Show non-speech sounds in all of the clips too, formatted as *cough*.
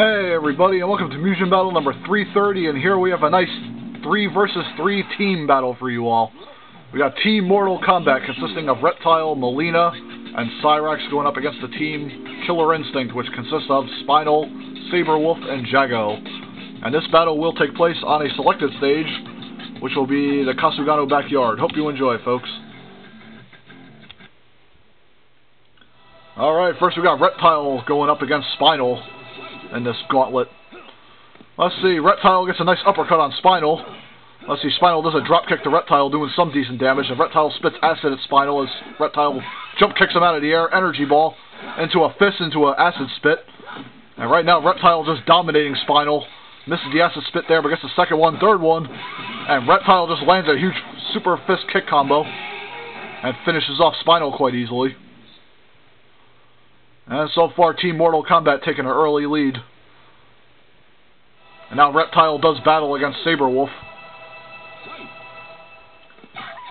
Hey everybody, and welcome to Mugen Battle number 330, and here we have a nice 3 versus 3 team battle for you all. We got Team Mortal Kombat consisting of Reptile, Mileena, and Cyrax going up against the Team Killer Instinct, which consists of Spinal, Sabrewulf, and Jago. And this battle will take place on a selected stage, which will be the Kasugano Backyard. Hope you enjoy, folks. Alright, first we got Reptile going up against Spinal in this gauntlet. Let's see, Reptile gets a nice uppercut on Spinal. Let's see, Spinal does a drop kick to Reptile, doing some decent damage, and Reptile spits acid at Spinal as Reptile jump kicks him out of the air, energy ball, into a fist, into an acid spit. And right now, Reptile just dominating Spinal. Misses the acid spit there, but gets the second one, third one, and Reptile just lands a huge super fist kick combo and finishes off Spinal quite easily. And so far, Team Mortal Kombat taking an early lead. And now Reptile does battle against Sabrewulf.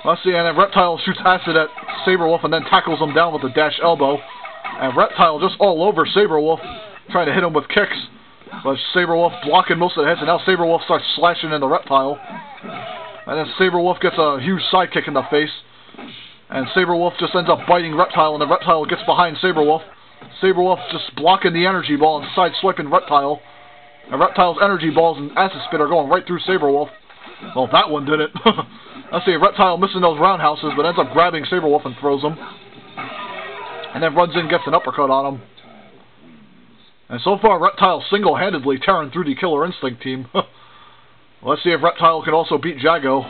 Let's see, and then Reptile shoots acid at Sabrewulf and then tackles him down with a dash elbow. And Reptile just all over Sabrewulf, trying to hit him with kicks. But Sabrewulf blocking most of the hits, and now Sabrewulf starts slashing into Reptile. And then Sabrewulf gets a huge side kick in the face. And Sabrewulf just ends up biting Reptile, and the Reptile gets behind Sabrewulf. Sabrewulf just blocking the energy ball and side swiping Reptile. And Reptile's energy balls and acid spit are going right through Sabrewulf. Well, that one did it. *laughs* Let's see, Reptile missing those roundhouses, but ends up grabbing Sabrewulf and throws him. And then runs in gets an uppercut on him. And so far, Reptile single-handedly tearing through the Killer Instinct team. *laughs* Let's see if Reptile can also beat Jago.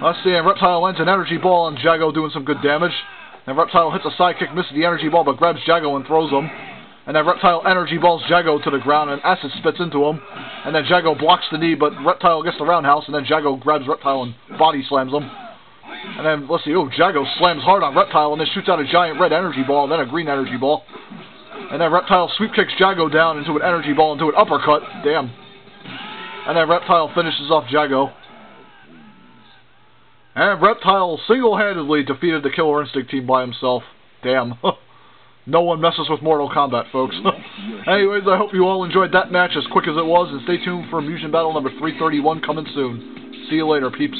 Let's see, and Reptile lands an energy ball on Jago doing some good damage. And Reptile hits a side kick, misses the energy ball, but grabs Jago and throws him. And then Reptile energy balls Jago to the ground, and Acid spits into him. And then Jago blocks the knee, but Reptile gets the roundhouse, and then Jago grabs Reptile and body slams him. And then, let's see, oh, Jago slams hard on Reptile, and then shoots out a giant red energy ball, and then a green energy ball. And then Reptile sweep kicks Jago down into an energy ball, into an uppercut. Damn. And then Reptile finishes off Jago. And Reptile single-handedly defeated the Killer Instinct team by himself. Damn. *laughs* no one messes with Mortal Kombat, folks. *laughs* Anyways, I hope you all enjoyed that match as quick as it was, and stay tuned for Mugen Battle number 331 coming soon. See you later, peeps.